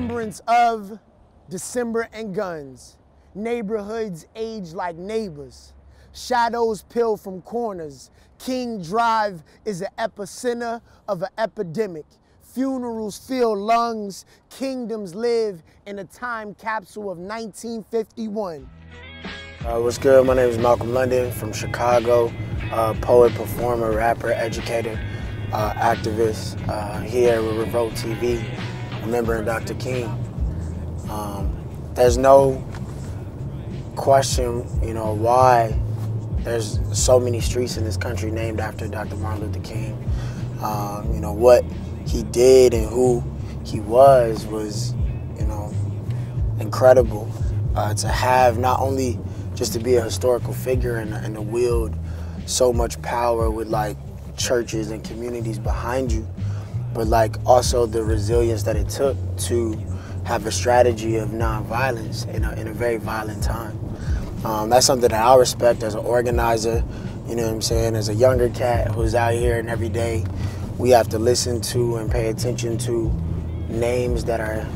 months of December and guns. Neighborhoods age like neighbors. Shadows peel from corners. King Drive is an epicenter of an epidemic. Funerals fill lungs. Kingdoms live in a time capsule of 1951. Uh, what's good? My name is Malcolm London from Chicago. Uh, poet, performer, rapper, educator, uh, activist uh, here with Revolt TV, remembering Dr. King. Um, there's no question, you know, why there's so many streets in this country named after Dr. Martin Luther King. Um, you know, what he did and who he was was, you know, incredible. Uh, to have not only just to be a historical figure and, and to wield so much power with like churches and communities behind you, but like also the resilience that it took to have a strategy of nonviolence in a, in a very violent time. Um, that's something that I respect as an organizer, you know what I'm saying, as a younger cat who's out here and every day we have to listen to and pay attention to names that are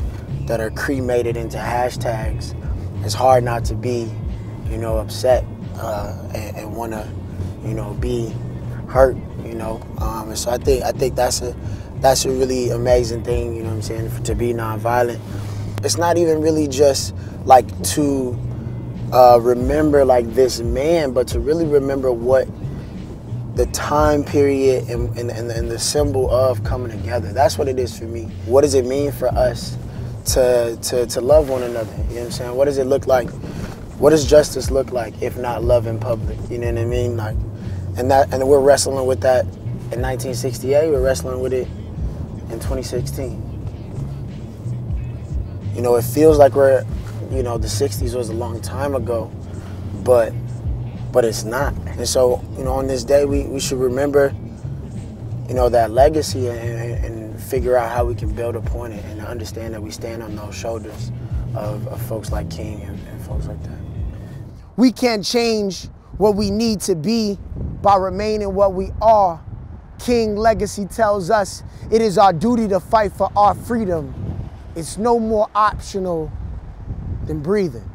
that are cremated into hashtags. It's hard not to be, you know, upset uh, and, and want to, you know, be hurt, you know. Um, and so I think I think that's a that's a really amazing thing, you know what I'm saying, for, to be nonviolent. It's not even really just like to uh, remember like this man, but to really remember what the time period and, and, and, and the symbol of coming together. That's what it is for me. What does it mean for us to, to, to love one another? You know what I'm saying? What does it look like? What does justice look like if not love in public? You know what I mean? Like, and that, and we're wrestling with that in 1968. We're wrestling with it in 2016. You know, it feels like we're, you know, the 60s was a long time ago, but but it's not. And so, you know, on this day, we, we should remember, you know, that legacy and, and figure out how we can build upon it and understand that we stand on those shoulders of, of folks like King and, and folks like that. We can't change what we need to be by remaining what we are. King legacy tells us it is our duty to fight for our freedom. It's no more optional than breathing.